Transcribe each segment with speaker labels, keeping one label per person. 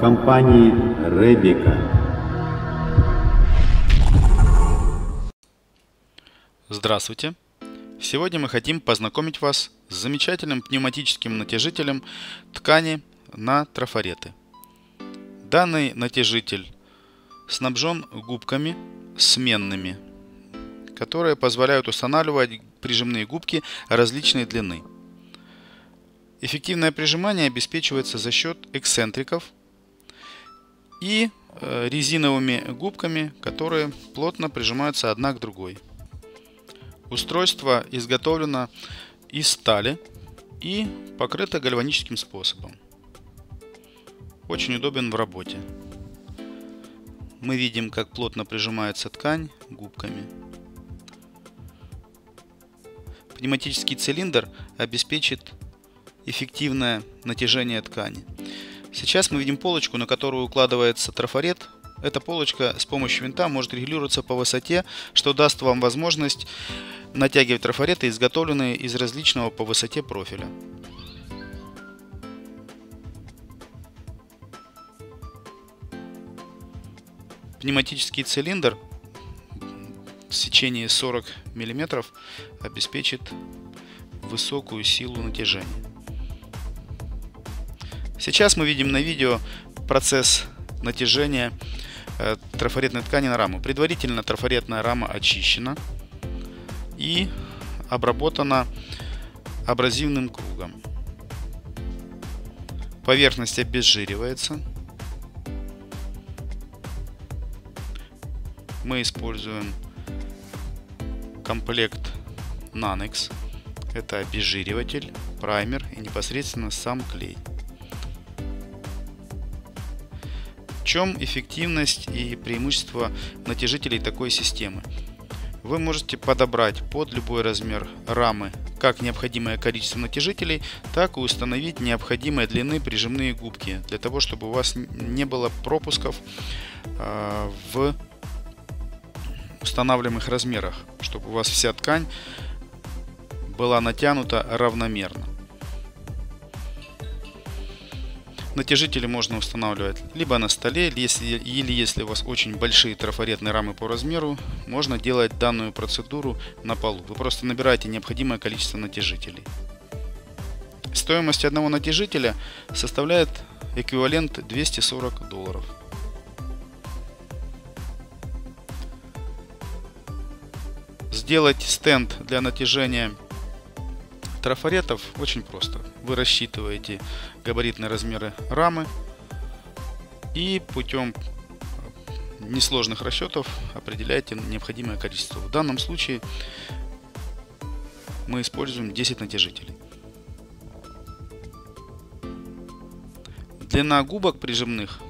Speaker 1: компании Ребика.
Speaker 2: Здравствуйте! Сегодня мы хотим познакомить вас с замечательным пневматическим натяжителем ткани на трафареты. Данный натяжитель снабжен губками сменными, которые позволяют устанавливать прижимные губки различной длины. Эффективное прижимание обеспечивается за счет эксцентриков и э, резиновыми губками, которые плотно прижимаются одна к другой. Устройство изготовлено из стали и покрыто гальваническим способом. Очень удобен в работе. Мы видим, как плотно прижимается ткань губками. Пневматический цилиндр обеспечит эффективное натяжение ткани. Сейчас мы видим полочку, на которую укладывается трафарет. Эта полочка с помощью винта может регулироваться по высоте, что даст вам возможность натягивать трафареты, изготовленные из различного по высоте профиля. Пневматический цилиндр в сечении 40 мм обеспечит высокую силу натяжения. Сейчас мы видим на видео процесс натяжения э, трафаретной ткани на раму. Предварительно трафаретная рама очищена и обработана абразивным кругом. Поверхность обезжиривается. Мы используем комплект Nanex. Это обезжириватель, праймер и непосредственно сам клей. В чем эффективность и преимущество натяжителей такой системы? Вы можете подобрать под любой размер рамы как необходимое количество натяжителей, так и установить необходимой длины прижимные губки, для того, чтобы у вас не было пропусков а, в устанавливаемых размерах, чтобы у вас вся ткань была натянута равномерно. Натяжители можно устанавливать либо на столе, или если у вас очень большие трафаретные рамы по размеру, можно делать данную процедуру на полу. Вы просто набираете необходимое количество натяжителей. Стоимость одного натяжителя составляет эквивалент 240 долларов. Сделать стенд для натяжения трафаретов очень просто. Вы рассчитываете габаритные размеры рамы и путем несложных расчетов определяете необходимое количество. В данном случае мы используем 10 натяжителей. Длина губок прижимных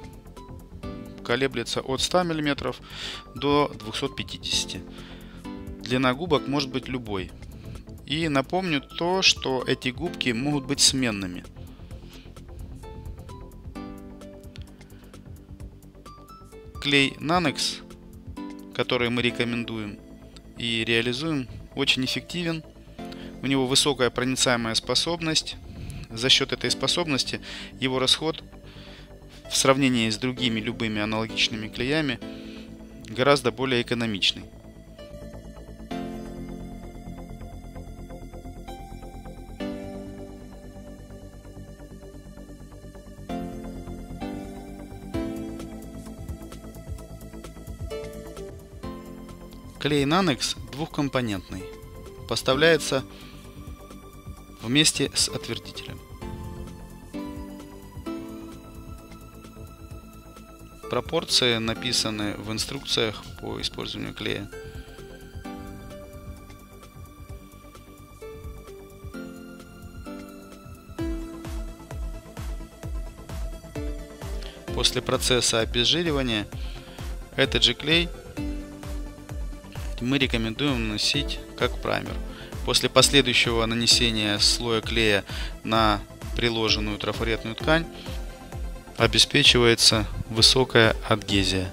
Speaker 2: колеблется от 100 мм до 250 Длина губок может быть любой. И напомню то, что эти губки могут быть сменными. Клей Nanex, который мы рекомендуем и реализуем, очень эффективен. У него высокая проницаемая способность. За счет этой способности его расход в сравнении с другими любыми аналогичными клеями гораздо более экономичный. Клей Nanex двухкомпонентный. Поставляется вместе с отвердителем. Пропорции написаны в инструкциях по использованию клея. После процесса обезжиривания этот же клей мы рекомендуем наносить как праймер. После последующего нанесения слоя клея на приложенную трафаретную ткань обеспечивается высокая адгезия.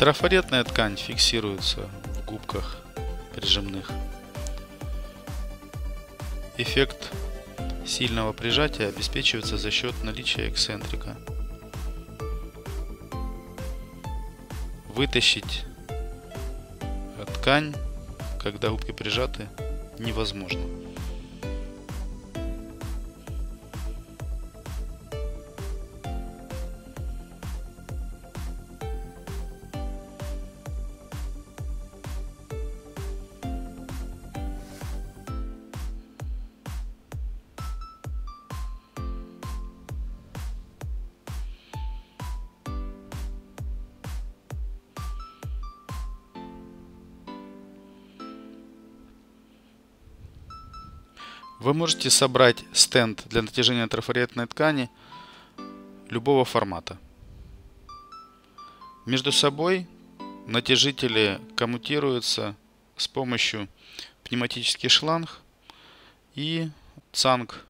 Speaker 2: Трафаретная ткань фиксируется в губках прижимных. Эффект сильного прижатия обеспечивается за счет наличия эксцентрика. Вытащить ткань, когда губки прижаты, невозможно. Вы можете собрать стенд для натяжения трафаретной ткани любого формата. Между собой натяжители коммутируются с помощью пневматический шланг и цанг